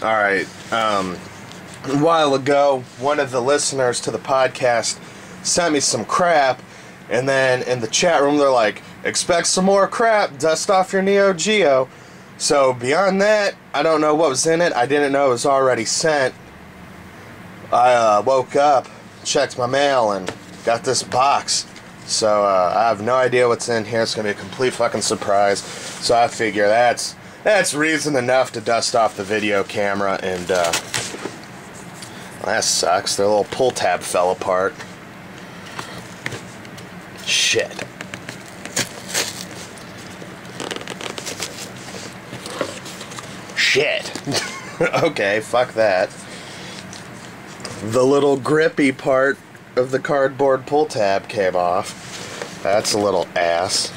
All right. Um, a while ago, one of the listeners to the podcast sent me some crap, and then in the chat room, they're like, expect some more crap, dust off your Neo Geo. So, beyond that, I don't know what was in it. I didn't know it was already sent. I uh, woke up, checked my mail, and got this box. So, uh, I have no idea what's in here. It's going to be a complete fucking surprise. So, I figure that's that's reason enough to dust off the video camera and uh, that sucks. Their little pull tab fell apart. Shit. Shit. okay, fuck that. The little grippy part of the cardboard pull tab came off. That's a little ass.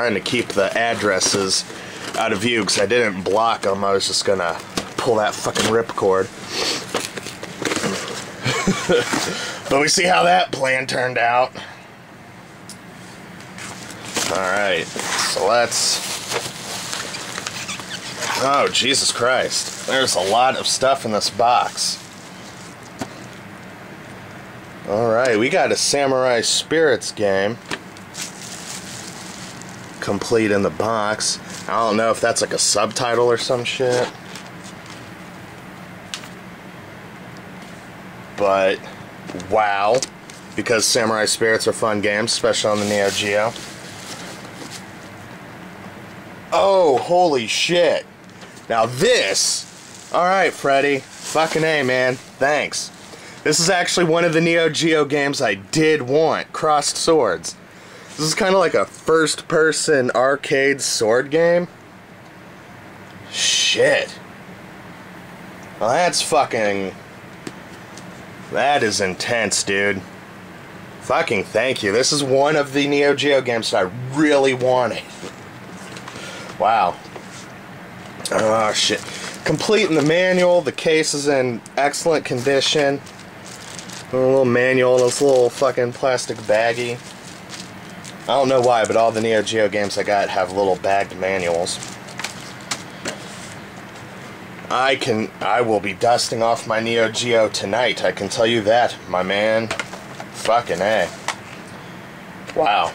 Trying to keep the addresses out of view because I didn't block them. I was just gonna pull that fucking ripcord. but we see how that plan turned out. Alright, so let's. Oh, Jesus Christ. There's a lot of stuff in this box. Alright, we got a Samurai Spirits game complete in the box. I don't know if that's like a subtitle or some shit. But, wow. Because Samurai Spirits are fun games, especially on the Neo Geo. Oh, holy shit. Now this, alright Freddy, fucking A man, thanks. This is actually one of the Neo Geo games I did want, Crossed Swords. This is kind of like a first person arcade sword game. Shit. Well, that's fucking. That is intense, dude. Fucking thank you. This is one of the Neo Geo games that I really wanted. Wow. Oh, shit. Complete in the manual. The case is in excellent condition. A little manual, in this little fucking plastic baggie. I don't know why, but all the Neo Geo games I got have little bagged manuals. I can, I will be dusting off my Neo Geo tonight. I can tell you that, my man. Fucking A. Wow.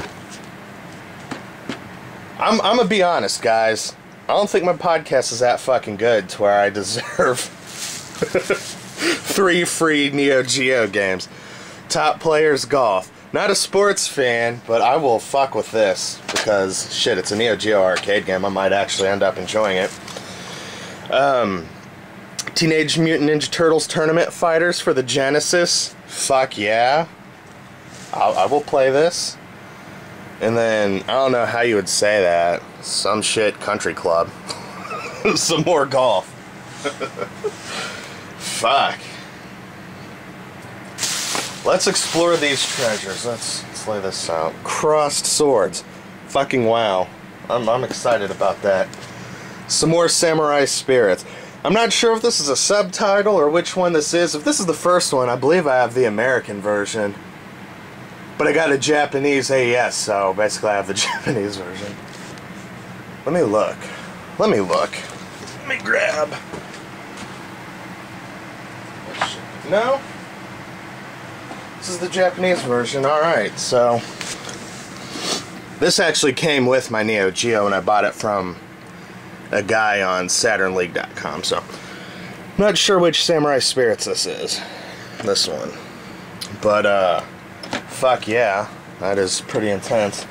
I'm, I'm gonna be honest, guys. I don't think my podcast is that fucking good to where I deserve three free Neo Geo games. Top Players Golf. Not a sports fan, but I will fuck with this because shit, it's a Neo Geo arcade game. I might actually end up enjoying it. Um, Teenage Mutant Ninja Turtles Tournament Fighters for the Genesis. Fuck yeah. I'll, I will play this. And then, I don't know how you would say that. Some shit country club. Some more golf. Fuck. Let's explore these treasures. Let's, let's lay this out. Crossed swords. Fucking wow. I'm, I'm excited about that. Some more samurai spirits. I'm not sure if this is a subtitle or which one this is. If this is the first one, I believe I have the American version. But I got a Japanese AES, so basically I have the Japanese version. Let me look. Let me look. Let me grab. No? This is the Japanese version. Alright, so... This actually came with my Neo Geo and I bought it from a guy on SaturnLeague.com, so... Not sure which Samurai Spirits this is. This one. But, uh... Fuck yeah. That is pretty intense.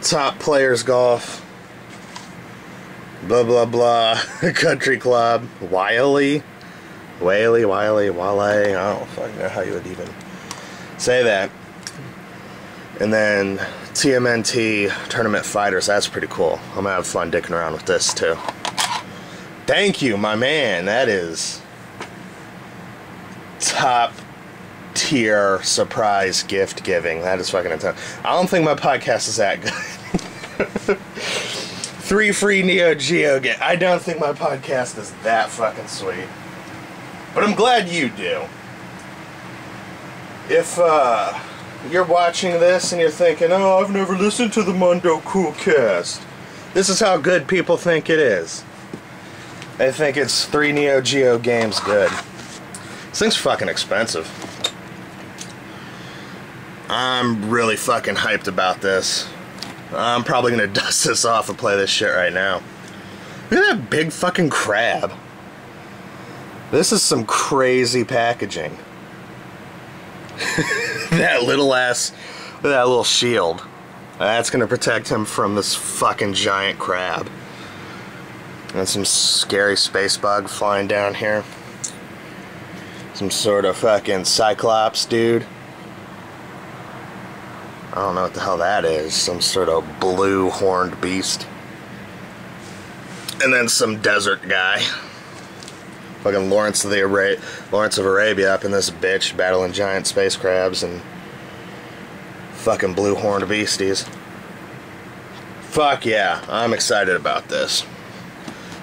Top Players Golf. Blah, blah, blah. Country Club. Wiley. Whaley, Wiley, Wale. I don't fucking know how you would even say that. And then TMNT Tournament Fighters, that's pretty cool. I'm gonna have fun dicking around with this too. Thank you, my man. That is top tier surprise gift giving. That is fucking intense. I don't think my podcast is that good. Three free Neo Geo get. I don't think my podcast is that fucking sweet. But I'm glad you do if uh, you're watching this and you're thinking, oh, I've never listened to the Mondo Cool cast, This is how good people think it is. They think it's three Neo Geo games good. This thing's fucking expensive. I'm really fucking hyped about this. I'm probably gonna dust this off and play this shit right now. Look at that big fucking crab. This is some crazy packaging. that little ass, with that little shield. That's gonna protect him from this fucking giant crab. And some scary space bug flying down here. Some sort of fucking cyclops dude. I don't know what the hell that is. Some sort of blue horned beast. And then some desert guy. Fucking Lawrence of the Ara Lawrence of Arabia up in this bitch battling giant space crabs and fucking blue horned beasties. Fuck yeah, I'm excited about this.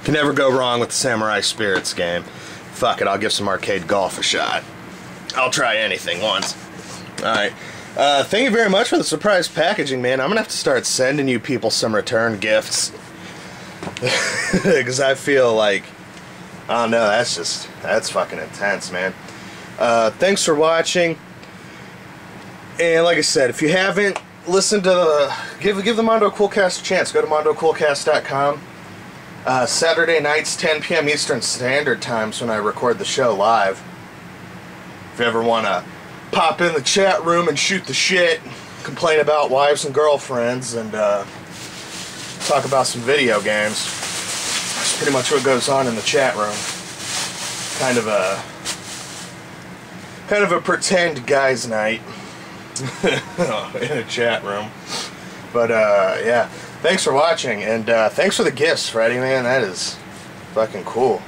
Can never go wrong with the Samurai Spirits game. Fuck it, I'll give some arcade golf a shot. I'll try anything once. Alright. Uh, thank you very much for the surprise packaging, man. I'm gonna have to start sending you people some return gifts. Because I feel like, Don't know, that's just, that's fucking intense, man. Uh, thanks for watching. And like I said, if you haven't listened to the, give, give the Mondo Coolcast a chance. Go to mondocoolcast.com. Uh, Saturday nights, 10 p.m. Eastern Standard Times when I record the show live. If you ever want to pop in the chat room and shoot the shit, complain about wives and girlfriends, and uh, talk about some video games. That's pretty much what goes on in the chat room. Kind of a kind of a pretend guys' night in a chat room. But uh, yeah, thanks for watching, and uh, thanks for the gifts, Freddie. Man, that is fucking cool.